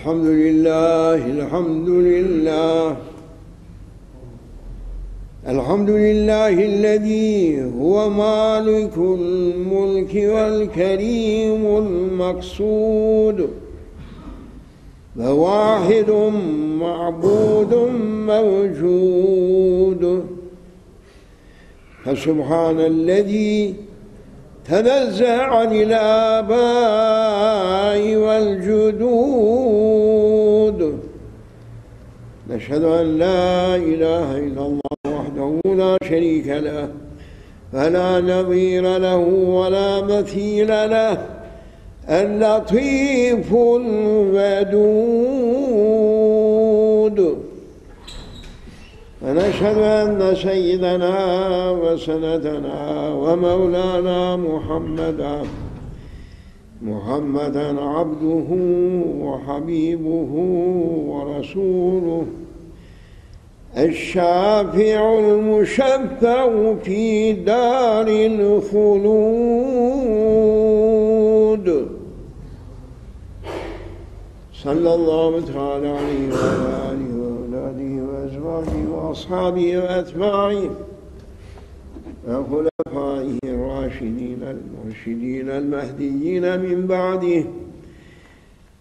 الحمد لله الحمد لله. الحمد لله الذي هو مالك الملك والكريم المقصود. وواحد معبود موجود. فسبحان الذي تنزه عن الآباء والجدود. نشهد أن لا إله إلا الله وحده لا شريك له فلا نظير له ولا مثيل له اللطيف الودود. ونشهد أن سيدنا وسندنا ومولانا محمدا محمدا عبده وحبيبه ورسوله. الشافع المشفع في دار الخلود. صلى الله تعالى عليه وعلى آله وأولاده وأزواجه وأصحابه وأتباعه وخلفائه الراشدين المرشدين المهديين من بعده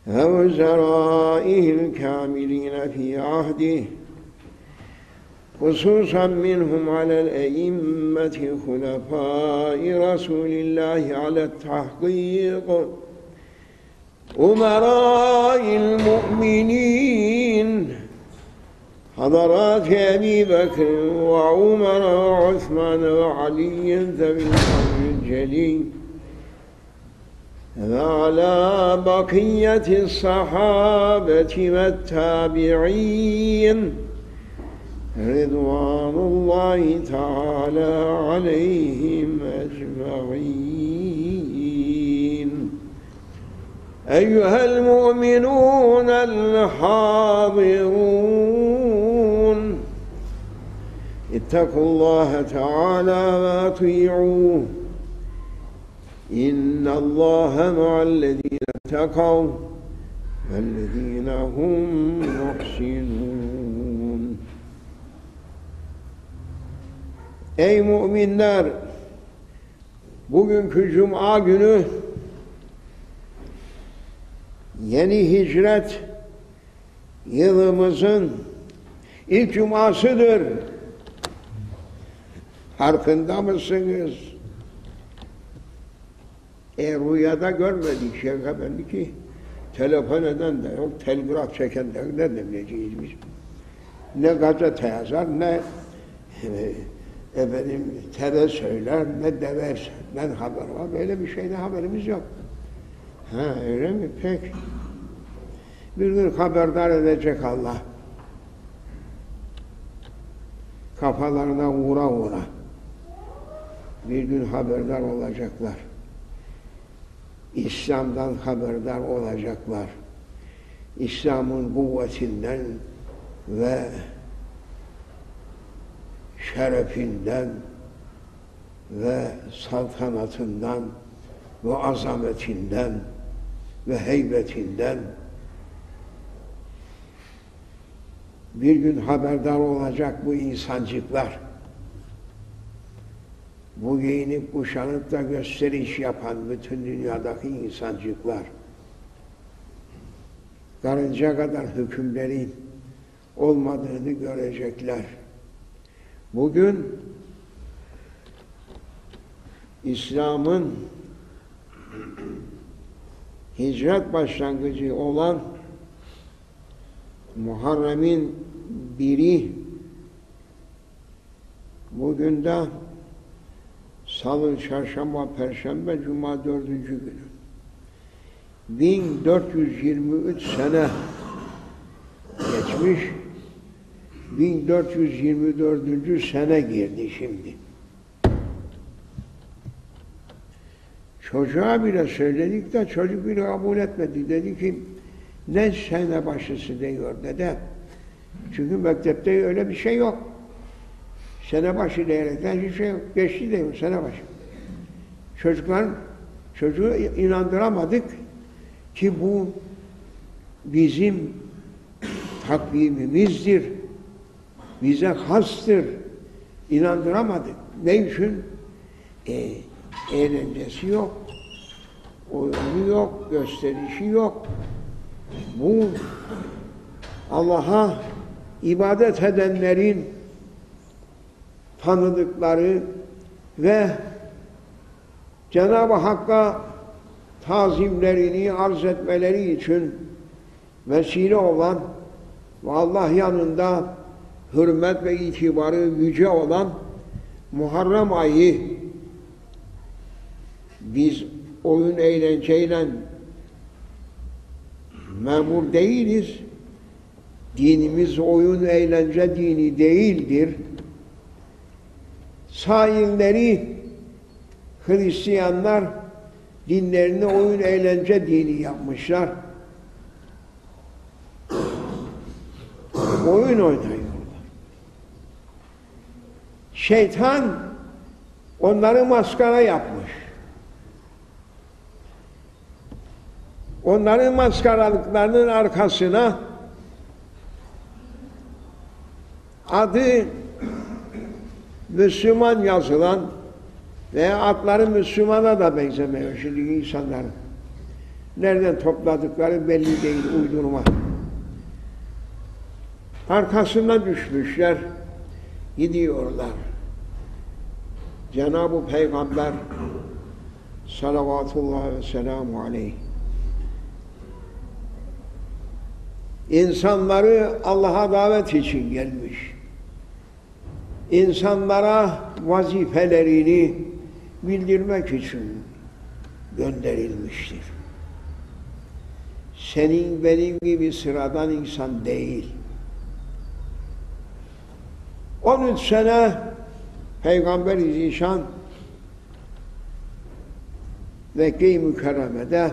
ووزرائه الكاملين في عهده خصوصا منهم على الأئمة خلفاء رسول الله على التحقيق. أمراء المؤمنين حضرات أبي بكر وعمر وعثمان وعلي ذوي الأمر الجليل. وعلى بقية الصحابة والتابعين. رضوان الله تعالى عليهم أجمعين. أيها المؤمنون الحاضرون اتقوا الله تعالى وأطيعوه. إن الله مع الذين اتقوا والذين هم محسنون. Ey müminler! Bugünkü Cuma günü yeni hicret yılımızın ilk cumasıdır. Farkında mısınız? E rüyada görmedik Efendi ki telefon eden de yok, telgraf çeken de yok, ne demeyeceğiz biz? Ne gazete yazar, ne efendim tere söyler, ne dever, ne haber var, böyle bir şeyde haberimiz yok. Ha öyle mi? Peki. Bir gün haberdar edecek Allah. Kafalarına vura vura. Bir gün haberdar olacaklar. İslam'dan haberdar olacaklar. İslam'ın kuvvetinden ve şerefinden ve saltanatından ve azametinden ve heybetinden bir gün haberdar olacak bu insancıklar. Bu giyinip kuşanıp da gösteriş yapan bütün dünyadaki insancıklar. Karınca kadar hükümlerin olmadığını görecekler. Bugün İslam'ın hicret başlangıcı olan Muharrem'in biri bugün de Salı, Çarşamba, Perşembe, Cuma dördüncü günü. 1423 sene geçmiş, 1424. sene girdi şimdi. Çocuğa bile söyledik de çocuk bile kabul etmedi. Dedi ki ne sene başısı diyor dede. Çünkü mektepte öyle bir şey yok. Sene başı diyerekten hiçbir şey yok. Geçti diyor sene başı. Çocuklar çocuğu inandıramadık ki bu bizim takvimimizdir. Bize hastır. İnandıramadık. Ne için? E, eğlencesi yok. Oyunu yok, gösterişi yok. Bu Allah'a ibadet edenlerin tanıdıkları ve Cenab-ı Hakk'a tazimlerini arz etmeleri için vesile olan ve Allah yanında hürmet ve itibarı yüce olan Muharrem ayı biz oyun eğlenceyle memur değiliz. Dinimiz oyun eğlence dini değildir. Sailleri Hristiyanlar dinlerini oyun eğlence dini yapmışlar. Oyun oynuyorlar. Şeytan onları maskara yapmış. Onların maskaralıklarının arkasına adı Müslüman yazılan veya adları Müslümana da benzemiyor şimdi insanların. Nereden topladıkları belli değil, uydurma. Arkasına düşmüşler, gidiyorlar. Cenab-ı Peygamber salavatullah ve selamu aleyh insanları Allah'a davet için gelmiş. İnsanlara vazifelerini bildirmek için gönderilmiştir. Senin benim gibi sıradan insan değil. 13 sene Peygamber-i Zişan Mekke-i Mükerreme'de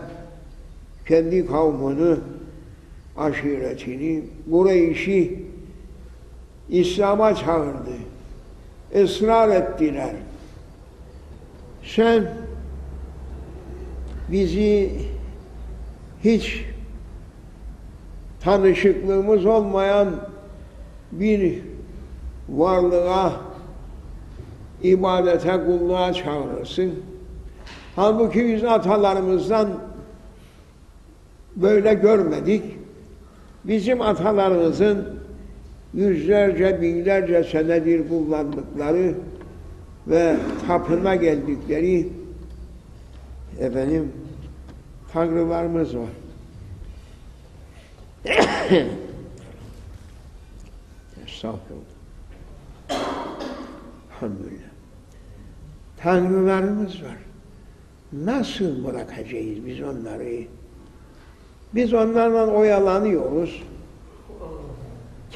kendi kavmini aşiretini, Kureyş'i İslam'a çağırdı. Israr ettiler. Sen bizi hiç tanışıklığımız olmayan bir varlığa, ibadete, kulluğa çağırırsın. Halbuki biz atalarımızdan böyle görmedik bizim atalarımızın yüzlerce, binlerce senedir kullandıkları ve tapına geldikleri efendim tanrılarımız var. Estağfurullah. Elhamdülillah. Tanrılarımız var. Nasıl bırakacağız biz onları? Biz onlarla oyalanıyoruz.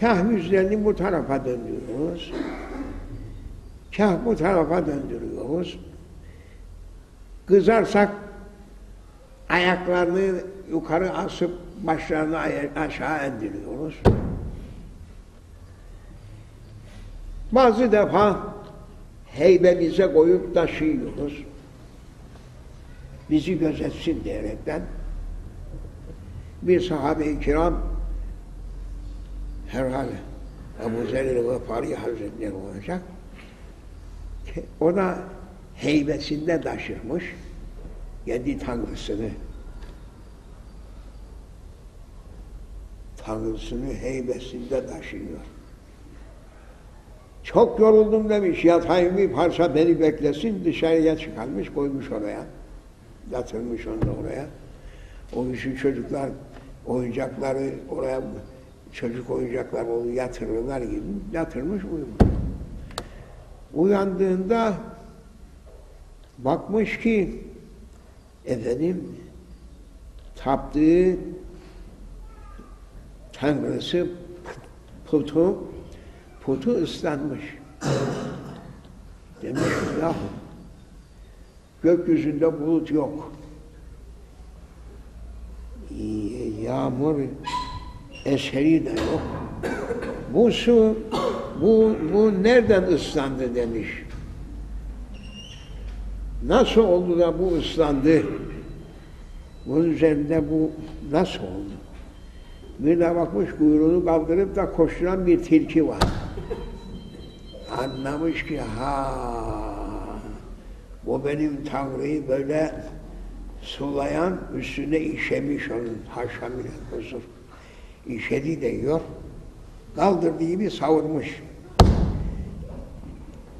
Kah yüzlerini bu tarafa döndürüyoruz. Kah bu tarafa döndürüyoruz. Kızarsak ayaklarını yukarı asıp başlarını aşağı indiriyoruz. Bazı defa heybemize koyup taşıyoruz. Bizi gözetsin diyerekten bir sahabe-i kiram herhalde Ebu Zer-i Gıfari Hazretleri olacak. O da heybesinde taşırmış kendi tanrısını. Tanrısını heybesinde taşıyor. Çok yoruldum demiş, yatayım bir parça beni beklesin, dışarıya çıkarmış, koymuş oraya. Yatırmış onu da oraya. O için çocuklar oyuncakları oraya çocuk oyuncaklar onu yatırırlar gibi yatırmış uyumuş. Uyandığında bakmış ki efendim taptığı tanrısı putu putu ıslanmış. Demiş ya gökyüzünde bulut yok yağmur eseri de yok. Bu su, bu, bu nereden ıslandı demiş. Nasıl oldu da bu ıslandı? Bunun üzerinde bu nasıl oldu? Bir bakmış kuyruğunu kaldırıp da koşturan bir tilki var. Anlamış ki ha bu benim Tanrı'yı böyle sulayan üstüne işemiş onun haşamile huzur. İşedi de yiyor. Kaldırdığı gibi savurmuş.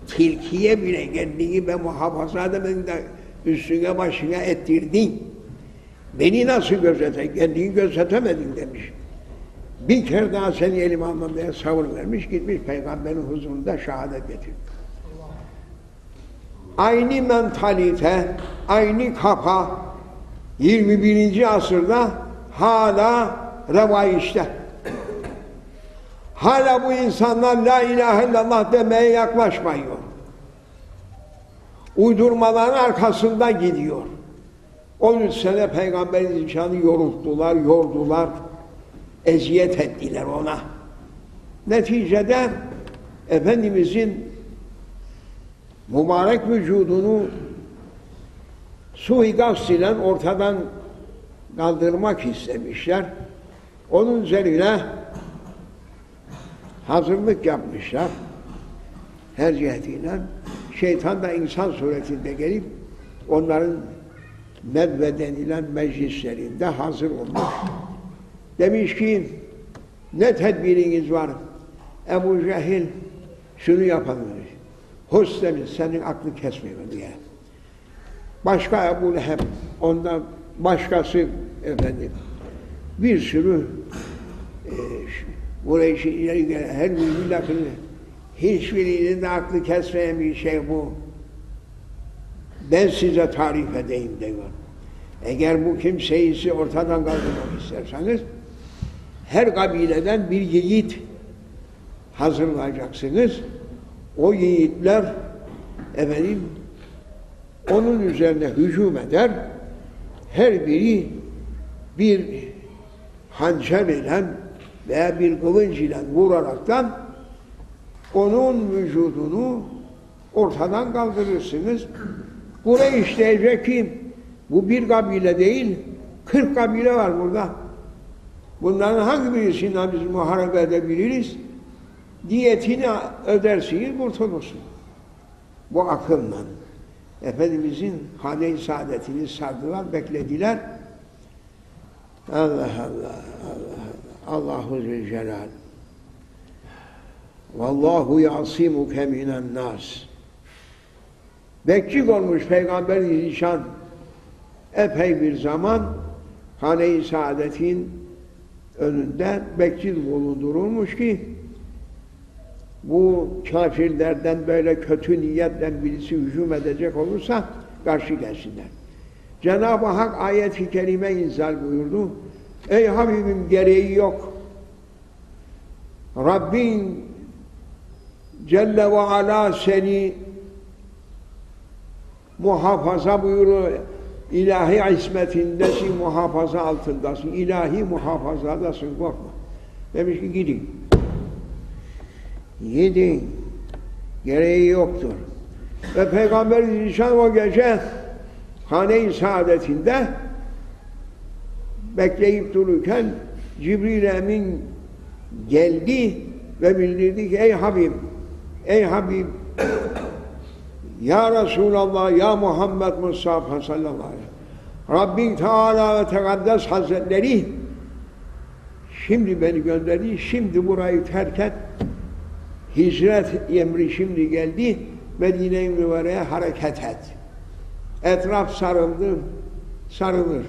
Tilkiye bile kendini ben muhafaza edemedim de üstüne başına ettirdin. Beni nasıl gözete, kendini gözetemedin demiş. Bir kere daha seni elime almam diye savun vermiş, gitmiş peygamberin huzurunda şehadet getirmiş. Aynı mentalite, aynı kafa 21. asırda hala revayişte. Hala bu insanlar la ilahe illallah demeye yaklaşmıyor. Uydurmaların arkasında gidiyor. 13 sene Peygamberin insanı yorulttular, yordular, eziyet ettiler ona. Neticede Efendimizin mübarek vücudunu suikast ile ortadan kaldırmak istemişler. Onun üzerine hazırlık yapmışlar. Her cihetiyle. Şeytan da insan suretinde gelip onların medve denilen meclislerinde hazır olmuş. Demiş ki ne tedbiriniz var? Ebu Cehil şunu yapalım demiş. Hus demiş senin aklı kesmiyor diye. Başka Ebu Leheb ondan başkası efendim bir sürü e, buraya ileri gelen her bir lafını hiçbirinin de aklı kesmeyen bir şey bu. Ben size tarif edeyim diyor. Eğer bu kimseyi ortadan kaldırmak isterseniz her kabileden bir yiğit hazırlayacaksınız. O yiğitler efendim onun üzerine hücum eder. Her biri bir hançer ile veya bir kılıç ile vuraraktan onun vücudunu ortadan kaldırırsınız. Buraya işleyecek kim? Bu bir kabile değil, kırk kabile var burada. Bunların hangi birisinden biz muharebe edebiliriz? Diyetini ödersiniz, kurtulursun. Bu akılla. Efendimizin hane-i saadetini sardılar, beklediler. Allah Allah, Allah, Allahu Zülcelal. Vallahu yasimuke minen nas. Bekçik olmuş Peygamber Zişan epey bir zaman hane-i saadetin önünde bekçil bulundurulmuş ki bu kafirlerden böyle kötü niyetle birisi hücum edecek olursa karşı gelsinler. Cenab-ı Hak ayet-i kerime inzal buyurdu. Ey Habibim gereği yok. Rabbin Celle ve Ala seni muhafaza buyuruyor. İlahi ismetindesin, muhafaza altındasın. İlahi muhafazadasın, korkma. Demiş ki gidin. Gidin. Gereği yoktur. Ve Peygamber Zişan o gece hane-i saadetinde bekleyip dururken Cibril Emin geldi ve bildirdi ki ey Habib, ey Habib ya Resulallah, Ya Muhammed Mustafa sallallahu aleyhi ve sellem. Rabbin Teala ve Tekaddes Hazretleri şimdi beni gönderdi, şimdi burayı terk et. Hicret emri şimdi geldi, Medine-i Münevvere'ye hareket et. Etraf sarıldı, sarılır.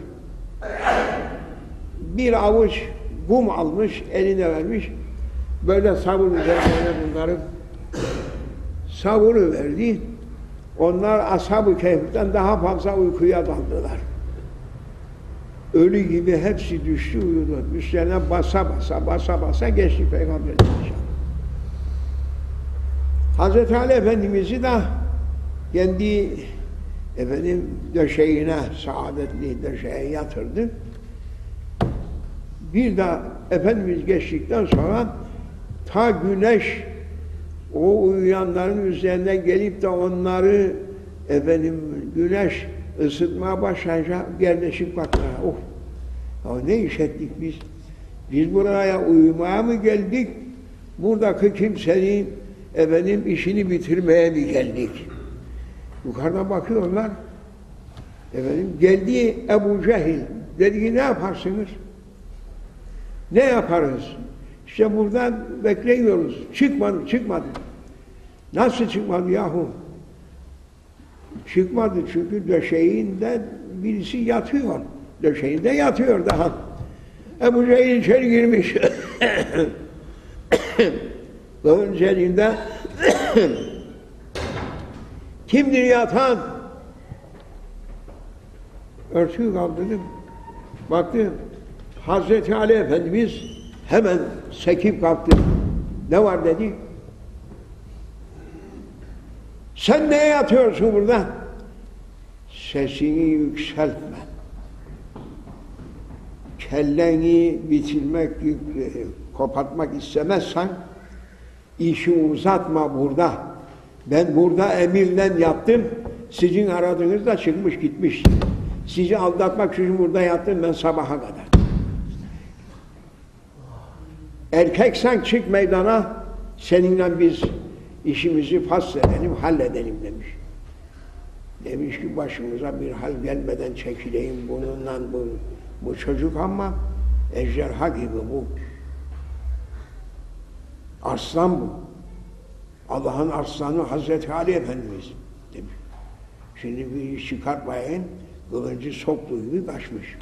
Bir avuç kum almış, eline vermiş, böyle sabun üzerine bunları savunu verdi. Onlar ashab-ı kehften daha fazla uykuya daldılar. Ölü gibi hepsi düştü uyudu. Üstlerine basa basa basa basa geçti Peygamber Hazreti Ali Efendimiz'i de kendi efendim döşeğine, saadetli döşeğe yatırdı. Bir de Efendimiz geçtikten sonra ta güneş o uyuyanların üzerine gelip de onları efendim güneş ısıtmaya başlayınca yerleşip bakmaya. Oh! Ya ne iş ettik biz? Biz buraya uyumaya mı geldik? Buradaki kimsenin efendim işini bitirmeye mi geldik? Yukarıdan bakıyorlar. Efendim geldi Ebu Cehil. Dedi ki ne yaparsınız? Ne yaparız? İşte buradan bekliyoruz. Çıkmadı, çıkmadı. Nasıl çıkmadı yahu? Çıkmadı çünkü döşeğinde birisi yatıyor. Döşeğinde yatıyor daha. Ebu Cehil içeri girmiş. Kılın üzerinde kimdir yatan? Örtüyü kaldırdım. Baktım. Hazreti Ali Efendimiz hemen sekip kalktı. Ne var dedi? Sen neye yatıyorsun burada? Sesini yükseltme. Kelleni bitirmek, kopartmak istemezsen işi uzatma burada. Ben burada emirle yattım. Sizin aradığınız da çıkmış gitmiş. Sizi aldatmak için burada yattım ben sabaha kadar. Erkeksen çık meydana seninle biz işimizi fasledelim, halledelim demiş. Demiş ki başımıza bir hal gelmeden çekileyim bununla bu, bu çocuk ama ejderha gibi bu. Arslan bu. Allah'ın arslanı Hazreti Ali Efendimiz demiş. Şimdi bir iş çıkartmayın, kılıncı soktuğu gibi kaçmış.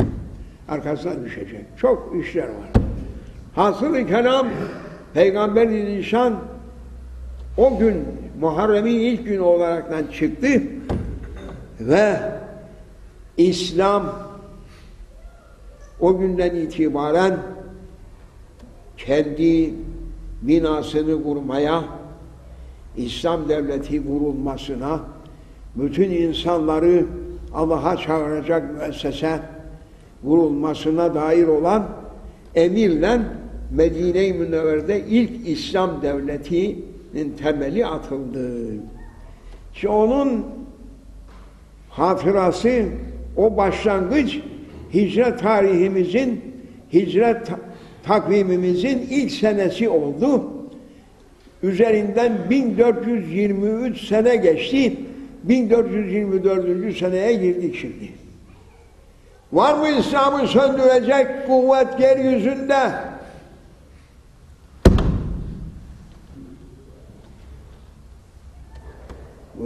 Arkasından düşecek. Çok işler var. Hasıl-ı kelam Peygamber-i Nişan o gün Muharrem'in ilk günü olaraktan çıktı ve İslam o günden itibaren kendi binasını kurmaya, İslam devleti kurulmasına, bütün insanları Allah'a çağıracak müessese kurulmasına dair olan emirle Medine-i Münevver'de ilk İslam devletinin temeli atıldı. İşte onun hatırası, o başlangıç hicret tarihimizin, hicret takvimimizin ilk senesi oldu. Üzerinden 1423 sene geçti. 1424. seneye girdik şimdi. Var mı İslam'ı söndürecek kuvvet yeryüzünde?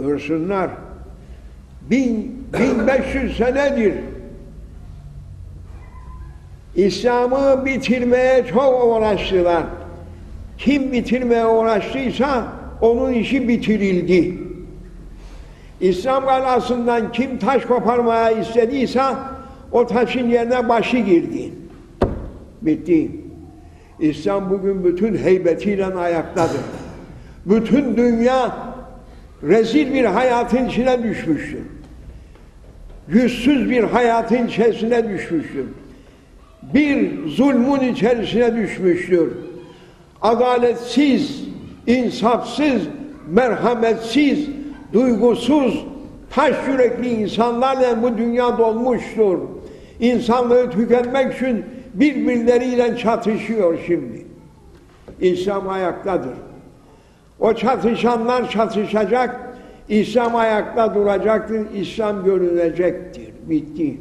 Buyursunlar. Bin, 1500 senedir İslam'ı bitirmeye çok uğraştılar. Kim bitirmeye uğraştıysa onun işi bitirildi. İslam galasından kim taş koparmaya istediyse o taşın yerine başı girdi. Bitti. İslam bugün bütün heybetiyle ayaktadır. Bütün dünya rezil bir hayatın içine düşmüştür. Yüzsüz bir hayatın içerisine düşmüştür. Bir zulmün içerisine düşmüştür. Adaletsiz, insafsız, merhametsiz, duygusuz, taş yürekli insanlarla bu dünya dolmuştur. İnsanlığı tüketmek için birbirleriyle çatışıyor şimdi. İslam ayaktadır. O çatışanlar çatışacak, İslam ayakta duracaktır, İslam görünecektir. Bitti.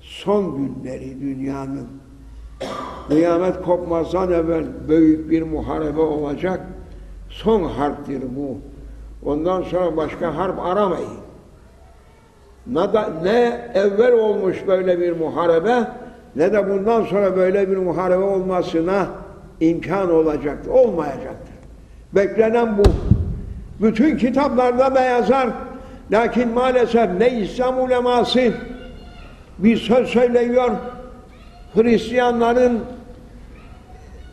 Son günleri dünyanın kıyamet kopmazdan evvel büyük bir muharebe olacak. Son harptir bu. Ondan sonra başka harp aramayın. Ne, da, ne evvel olmuş böyle bir muharebe ne de bundan sonra böyle bir muharebe olmasına imkan olacaktır. Olmayacaktır. Beklenen bu. Bütün kitaplarda da yazar. Lakin maalesef ne İslam uleması bir söz söylüyor. Hristiyanların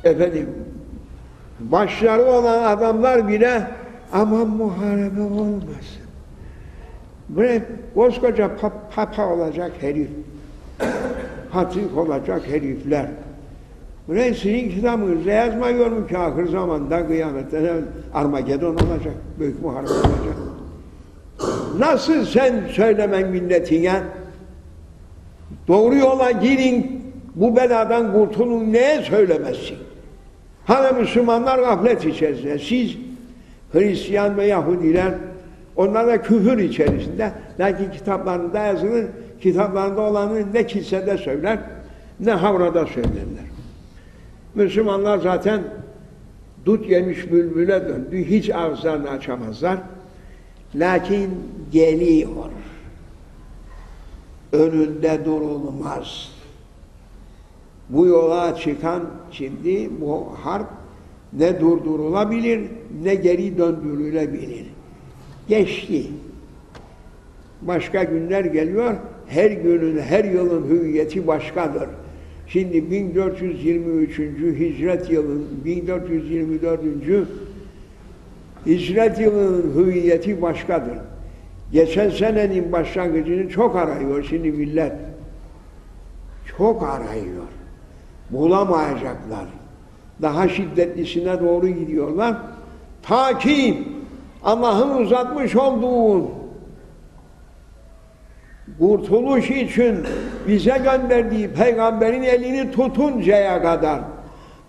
efendim başları olan adamlar bile aman muharebe olmasın. Böyle koskoca papa, olacak herif. Hatrik olacak herifler. Buraya sizin kitabınızda yazmıyor mu ki ahir zamanda kıyamette Armagedon olacak, büyük muharebe olacak. Nasıl sen söylemen milletine Doğru yola girin, bu beladan kurtulun neye söylemezsin? Hani Müslümanlar gaflet içerisinde, siz Hristiyan ve Yahudiler, onlar da küfür içerisinde. Lakin kitaplarında yazılır, kitaplarında olanı ne kilisede söyler, ne havrada söylerler. Müslümanlar zaten dut yemiş bülbüle döndü, hiç ağızlarını açamazlar. Lakin geliyor. Önünde durulmaz. Bu yola çıkan şimdi bu harp ne durdurulabilir ne geri döndürülebilir. Geçti. Başka günler geliyor. Her günün, her yılın hüviyeti başkadır. Şimdi 1423. hicret yılın 1424. hicret yılının hüviyeti başkadır. Geçen senenin başlangıcını çok arıyor şimdi millet. Çok arıyor. Bulamayacaklar. Daha şiddetlisine doğru gidiyorlar. Ta ki Allah'ın uzatmış olduğu kurtuluş için bize gönderdiği peygamberin elini tutuncaya kadar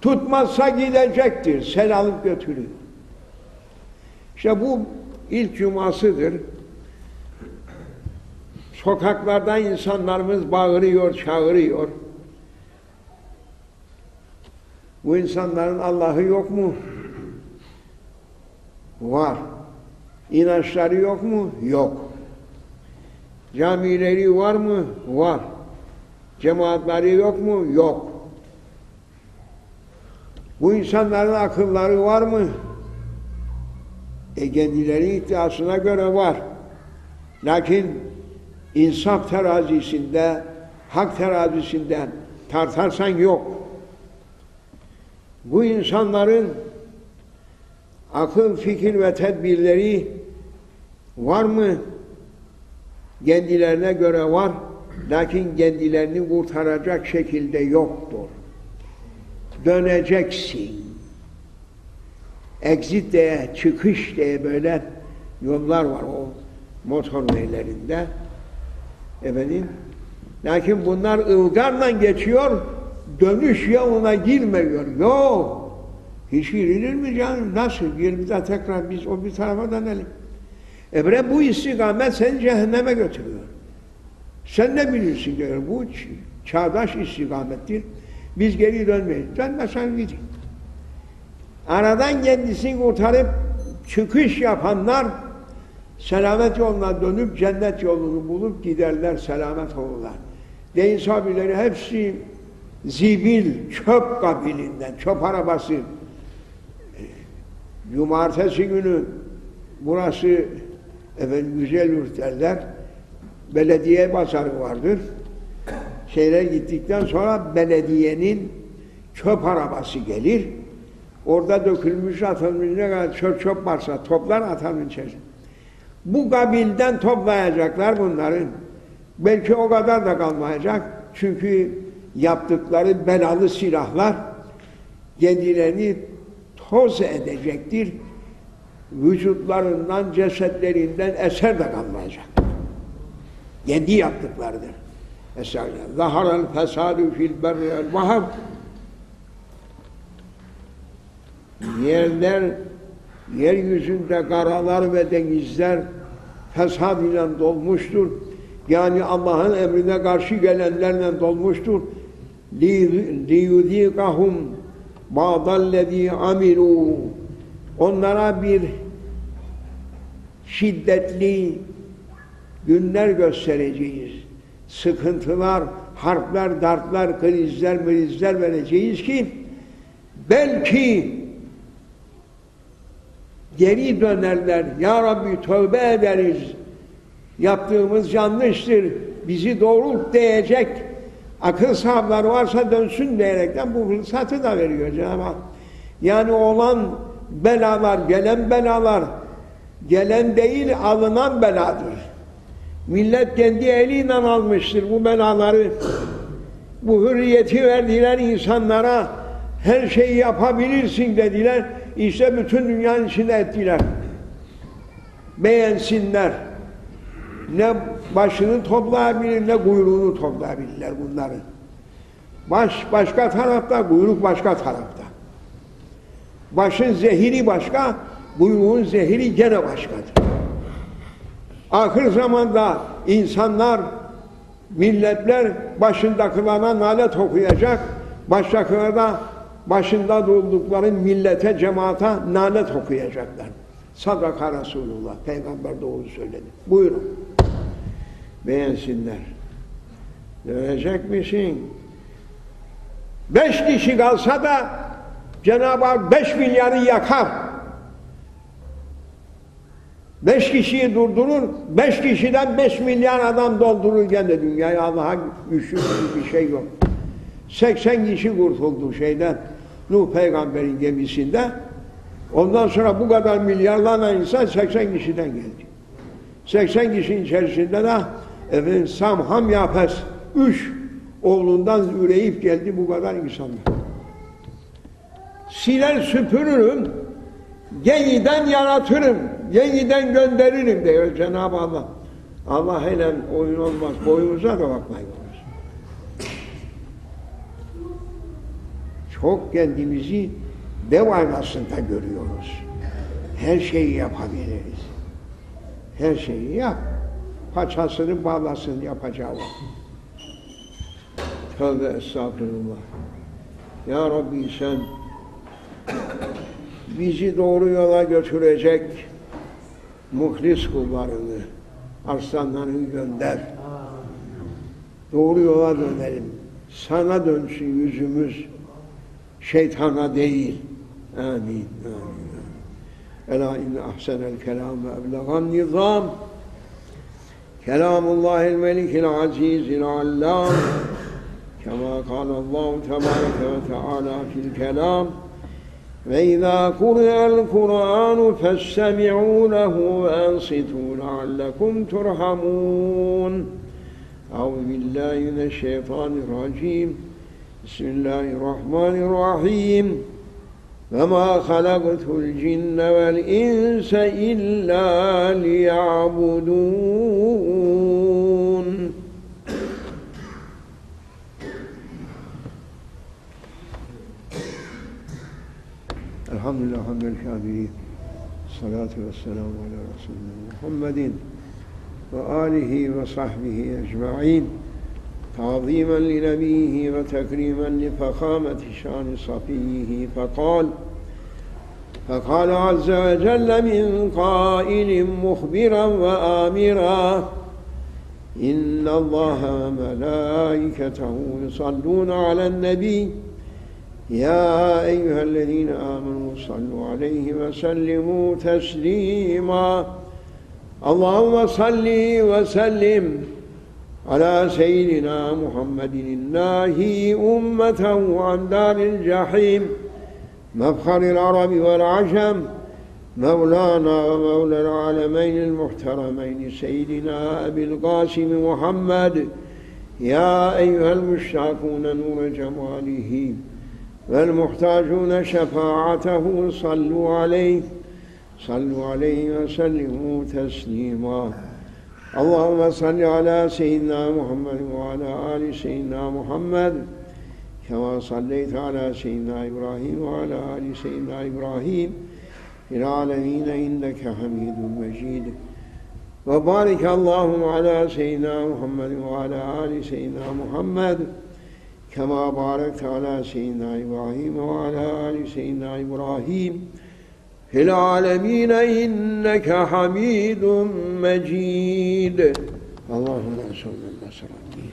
tutmazsa gidecektir. Sel alıp götürür. İşte bu ilk cumasıdır. Sokaklarda insanlarımız bağırıyor, çağırıyor. Bu insanların Allah'ı yok mu? Var. İnançları yok mu? Yok. Camileri var mı? Var. Cemaatleri yok mu? Yok. Bu insanların akılları var mı? E kendileri iddiasına göre var. Lakin insaf terazisinde, hak terazisinden tartarsan yok. Bu insanların akıl, fikir ve tedbirleri var mı? Kendilerine göre var, lakin kendilerini kurtaracak şekilde yoktur. Döneceksin. Exit diye, çıkış diye böyle yollar var o motorwaylerinde. Efendim, lakin bunlar ılgarla geçiyor, dönüş yoluna girmiyor. Yok. Hiç girilir mi canım? Nasıl? Gir bir daha tekrar biz o bir tarafa dönelim. Emre bu istikamet seni cehenneme götürüyor. Sen ne bilirsin diyor. Bu çağdaş istikamettir. Biz geri dönmeyiz. Dönmesen gidin. Aradan kendisini kurtarıp çıkış yapanlar selamet yoluna dönüp cennet yolunu bulup giderler, selamet olurlar. Deyin sahabileri hepsi zibil, çöp kabilinden, çöp arabası. Cumartesi günü burası efendim güzel yurt derler. Belediye pazarı vardır. Şeyler gittikten sonra belediyenin çöp arabası gelir. Orada dökülmüş atılmış ne kadar çöp çöp varsa toplar atanın içerisine. Bu kabilden toplayacaklar bunların. Belki o kadar da kalmayacak. Çünkü yaptıkları belalı silahlar kendilerini toz edecektir vücutlarından, cesetlerinden eser de kalmayacak. Kendi yaptıklarıdır. Estağfirullah. Zaharal fesadü fil berri el vahab Yerler, yeryüzünde karalar ve denizler fesad ile dolmuştur. Yani Allah'ın emrine karşı gelenlerle dolmuştur. لِيُذ۪يقَهُمْ بَعْضَ الَّذ۪ي عَمِلُوا Onlara bir şiddetli günler göstereceğiz. Sıkıntılar, harpler, dartlar, krizler, mrizler vereceğiz ki belki geri dönerler. Ya Rabbi tövbe ederiz. Yaptığımız yanlıştır. Bizi doğrult diyecek akıl sahabları varsa dönsün diyerekten bu fırsatı da veriyor Cenab-ı Hak. Yani olan belalar, gelen belalar gelen değil alınan beladır. Millet kendi eliyle almıştır bu belaları. Bu hürriyeti verdiler insanlara. Her şeyi yapabilirsin dediler. İşte bütün dünyanın içinde ettiler. Beğensinler. Ne başını toplayabilir ne kuyruğunu toplayabilirler bunların. Baş başka tarafta, kuyruk başka tarafta. Başın zehiri başka, kuyruğun zehiri gene başkadır. Ahir zamanda insanlar, milletler başındakilerine nalet okuyacak, baştakilerine da başında oldukları millete, cemaate nalet okuyacaklar. Sadaka Resulullah, Peygamber doğru söyledi. Buyurun. Beğensinler. Dönecek misin? Beş kişi kalsa da Cenab-ı Hak beş milyarı yakar. Beş kişiyi durdurur, beş kişiden beş milyar adam doldurur gene dünyayı Allah'a güçlü bir şey yok. 80 kişi kurtuldu şeyden, Nuh peygamberin gemisinde. Ondan sonra bu kadar milyarlarla insan 80 kişiden geldi. 80 kişinin içerisinde de efendim Samham Yapes, üç oğlundan üreyip geldi bu kadar insanlar. Siler süpürürüm, yeniden yaratırım, yeniden gönderirim diyor Cenab-ı Allah. Allah ile oyun olmaz, boyunuza da bakmayın. Çok kendimizi dev aynasında görüyoruz. Her şeyi yapabiliriz. Her şeyi yap. Paçasını bağlasın yapacağı. Tövbe estağfurullah. Ya Rabbi sen bizi doğru yola götürecek muhlis kullarını, aslanlarını gönder. Doğru yola dönelim. Sana dönsün yüzümüz, şeytana değil. Amin. Amin. Ela inne ahsenel kelam ve eblegan nizam. Kelamullahil melikil azizil allam. Kema kâlallahu tebâreke ve teâlâ fil kelam. وإذا قرئ القرآن فاستمعوا له وأنصتوا لعلكم ترحمون. أعوذ بالله من الشيطان الرجيم. بسم الله الرحمن الرحيم. وما خلقت الجن والإنس إلا ليعبدون. الحمد لله حمد الكافرين الصلاة والسلام على رسولنا محمد وآله وصحبه أجمعين. تعظيما لنبيه وتكريما لفخامة شأن صفيه. فقال فقال عز وجل من قائل مخبرا وآمرا إن الله وملائكته يصلون على النبي يا أيها الذين آمنوا صلوا عليه وسلموا تسليما. اللهم صل وسلم على سيدنا محمد الناهي أمته عن دار الجحيم مفخر العرب والعجم مولانا ومولى العالمين المحترمين سيدنا أبي القاسم محمد. يا أيها المشتاقون نور جماله. والمحتاجون شفاعته صلوا عليه. صلوا عليه وسلموا تسليما. اللهم صل على سيدنا محمد وعلى آل سيدنا محمد كما صليت على سيدنا إبراهيم وعلى آل سيدنا إبراهيم في العالمين إنك حميد مجيد. وبارك اللهم على سيدنا محمد وعلى آل سيدنا محمد كما باركت على سيدنا إبراهيم وعلى آل سيدنا إبراهيم في العالمين إنك حميد مجيد. اللهم من نصر الدين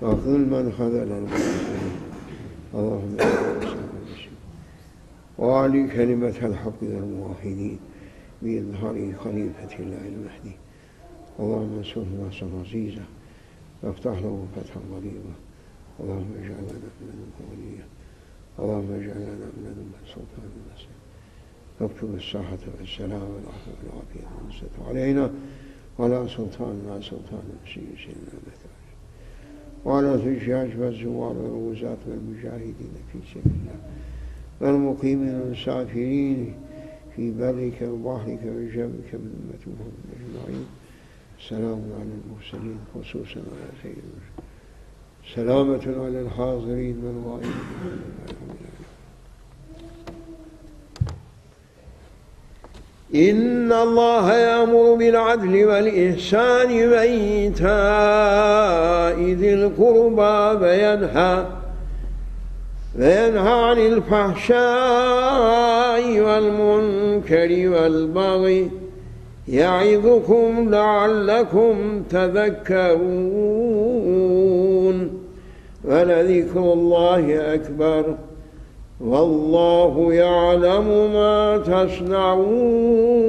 واخذل من خذل المسلمين اللهم وعلي كلمة الحق للموحدين بإظهار خليفة الله المهدي. اللهم انصره نصرا عزيزا. وافتح له فتحا قريبا اللهم اجعل لنا من لدنك وليا اللهم اجعل لنا من لدنك سلطانا نصيرا واكتب الصحة والسلام والعفو والعافية والنصرة علينا ولا سلطان مع سلطان سيد سيدنا مثال وعلى الحجاج والزوار والوزاة والمجاهدين في سبيل الله والمقيمين والسافرين في برك وبحرك وجبك من محمد أجمعين. Selamun alel murselin, hususen ala seyyidimiz. Selametun alel hazirin vel gaibin. إن الله يأمر بالعدل والإحسان وإيتاء ذي القربى وينهى وينهى عن الفحشاء والمنكر والبغي يعظكم لعلكم تذكرون ولذكر الله أكبر والله يعلم ما تصنعون